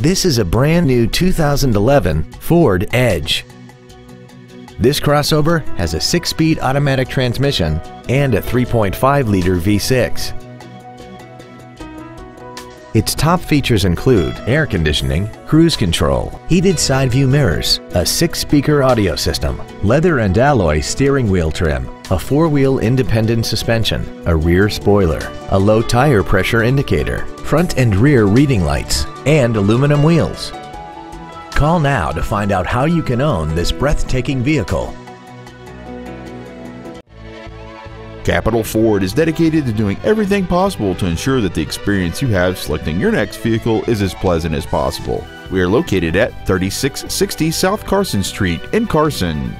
This is a brand new 2011 Ford Edge. This crossover has a six-speed automatic transmission and a 3.5-liter V6. Its top features include air conditioning, cruise control, heated side view mirrors, a six-speaker audio system, leather and alloy steering wheel trim, a four-wheel independent suspension, a rear spoiler, a low tire pressure indicator, front and rear reading lights, and aluminum wheels. Call now to find out how you can own this breathtaking vehicle. Capital Ford is dedicated to doing everything possible to ensure that the experience you have selecting your next vehicle is as pleasant as possible. We are located at 3660 South Carson Street in Carson.